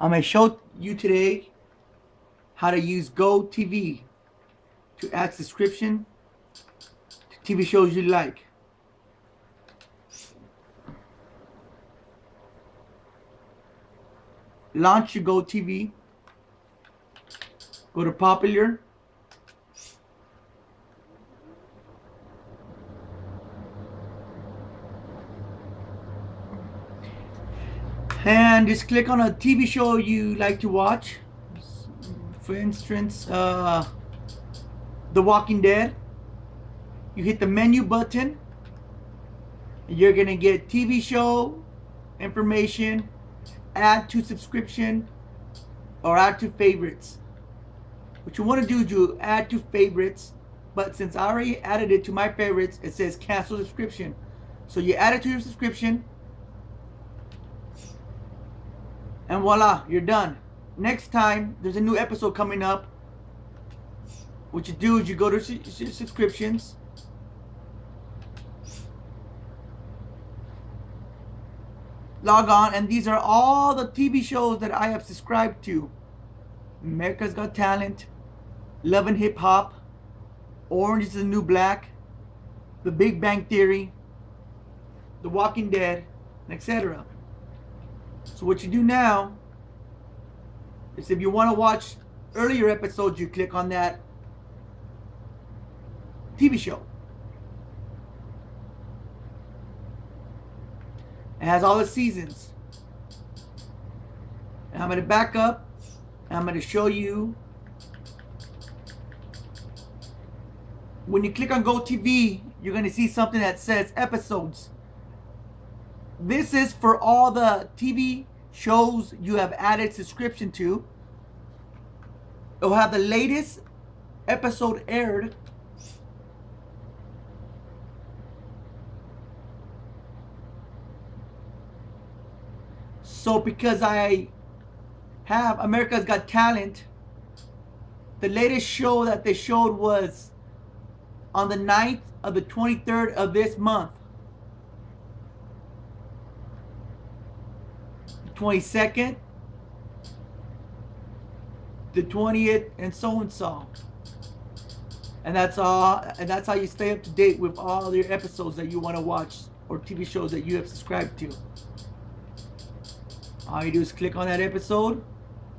I'm going to show you today how to use GoTV to add subscription to TV shows you like. Launch your GoTV. Go to popular. And just click on a TV show you like to watch. For instance, uh, The Walking Dead. You hit the menu button. You're going to get TV show information, add to subscription, or add to favorites. What you want to do is you add to favorites, but since I already added it to my favorites, it says cancel subscription. So you add it to your subscription, and voila, you're done. Next time, there's a new episode coming up. What you do is you go to subscriptions, log on and these are all the TV shows that I have subscribed to. America's Got Talent, Love and Hip Hop, Orange is the New Black, The Big Bang Theory, The Walking Dead, etc. So what you do now is if you want to watch earlier episodes, you click on that TV show. It has all the seasons. And I'm going to back up. And I'm going to show you. When you click on Go TV, you're going to see something that says episodes. This is for all the TV shows you have added subscription to. It will have the latest episode aired So because I have America's Got Talent, the latest show that they showed was on the 9th of the 23rd of this month. 22nd, the 20th, and so and so. And that's all and that's how you stay up to date with all your episodes that you want to watch or TV shows that you have subscribed to. All you do is click on that episode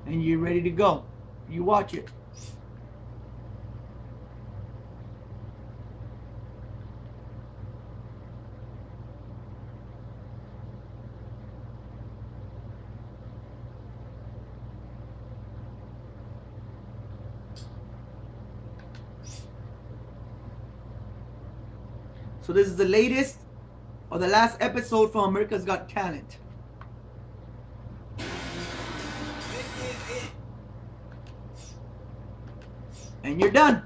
and you're ready to go. You watch it. So this is the latest or the last episode from America's Got Talent. and you're done.